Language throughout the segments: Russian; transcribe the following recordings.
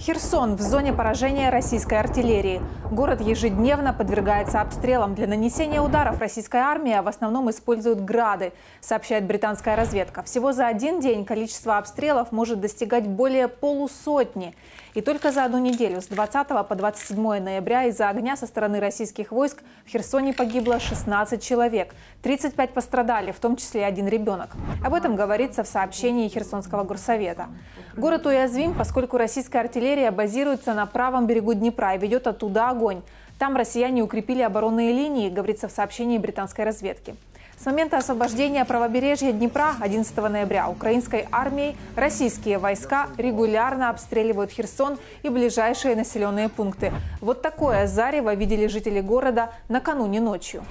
Херсон в зоне поражения российской артиллерии. Город ежедневно подвергается обстрелам. Для нанесения ударов российская армия в основном использует грады, сообщает британская разведка. Всего за один день количество обстрелов может достигать более полусотни. И только за одну неделю, с 20 по 27 ноября, из-за огня со стороны российских войск в Херсоне погибло 16 человек. 35 пострадали, в том числе один ребенок. Об этом говорится в сообщении Херсонского горсовета. Город уязвим, поскольку российская артиллерия базируется на правом берегу Днепра и ведет оттуда огонь. Там россияне укрепили оборонные линии, говорится в сообщении британской разведки. С момента освобождения правобережья Днепра 11 ноября украинской армией российские войска регулярно обстреливают Херсон и ближайшие населенные пункты. Вот такое зарево видели жители города накануне ночью.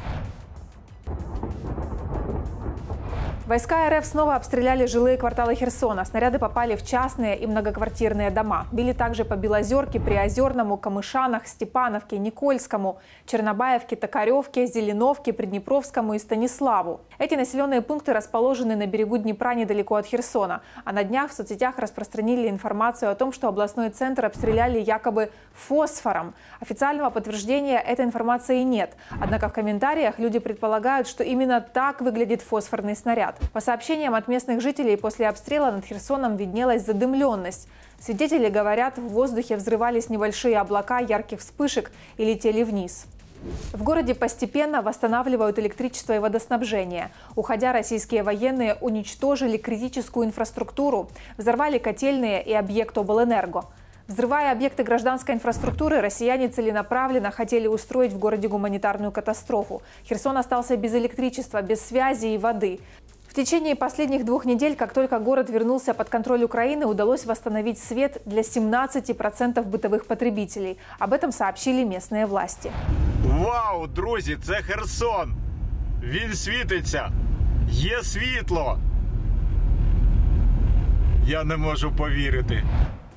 Войска РФ снова обстреляли жилые кварталы Херсона. Снаряды попали в частные и многоквартирные дома. Били также по Белозерке, Приозерному, Камышанах, Степановке, Никольскому, Чернобаевке, Токаревке, Зеленовке, Приднепровскому и Станиславу. Эти населенные пункты расположены на берегу Днепра недалеко от Херсона. А на днях в соцсетях распространили информацию о том, что областной центр обстреляли якобы фосфором. Официального подтверждения этой информации нет. Однако в комментариях люди предполагают, что именно так выглядит фосфорный снаряд. По сообщениям от местных жителей, после обстрела над Херсоном виднелась задымленность. Свидетели говорят, в воздухе взрывались небольшие облака ярких вспышек и летели вниз. В городе постепенно восстанавливают электричество и водоснабжение. Уходя, российские военные уничтожили критическую инфраструктуру, взорвали котельные и объект облэнерго. Взрывая объекты гражданской инфраструктуры, россияне целенаправленно хотели устроить в городе гуманитарную катастрофу. Херсон остался без электричества, без связи и воды. В течение последних двух недель, как только город вернулся под контроль Украины, удалось восстановить свет для 17% бытовых потребителей. Об этом сообщили местные власти. Вау, друзі, це Херсон! Він світиться! Є світло! Я не можу повірити.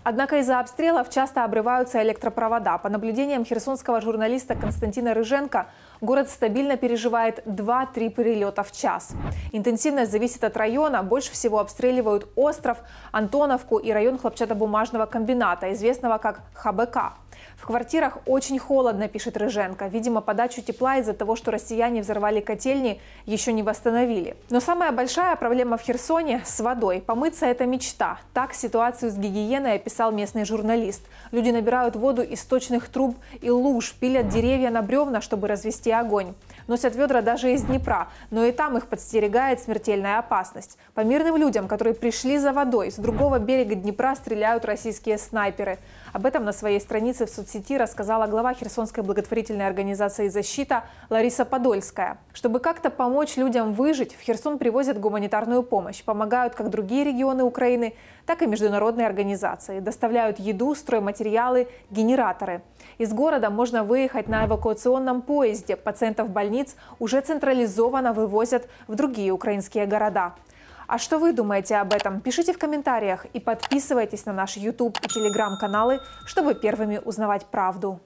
Однако из-за обстрелов часто обрываются электропровода. По наблюдениям херсонского журналиста Константина Рыженко, город стабильно переживает 2-3 перелета в час. Интенсивность зависит от района. Больше всего обстреливают остров, Антоновку и район хлопчатобумажного комбината, известного как ХБК. В квартирах очень холодно, пишет Рыженко. Видимо, подачу тепла из-за того, что россияне взорвали котельни, еще не восстановили. Но самая большая проблема в Херсоне с водой. Помыться – это мечта. Так ситуацию с гигиеной описал местный журналист. Люди набирают воду из сточных труб и луж, пилят деревья на бревна, чтобы развести огонь. Носят ведра даже из Днепра, но и там их подстерегает смертельная опасность. По мирным людям, которые пришли за водой, с другого берега Днепра стреляют российские снайперы. Об этом на своей странице в соцсети рассказала глава Херсонской благотворительной организации «Защита» Лариса Подольская. Чтобы как-то помочь людям выжить, в Херсон привозят гуманитарную помощь. Помогают как другие регионы Украины, так и международные организации. Доставляют еду, стройматериалы, генераторы. Из города можно выехать на эвакуационном поезде. Пациентов больниц уже централизованно вывозят в другие украинские города. А что вы думаете об этом? Пишите в комментариях и подписывайтесь на наш YouTube и Telegram каналы, чтобы первыми узнавать правду.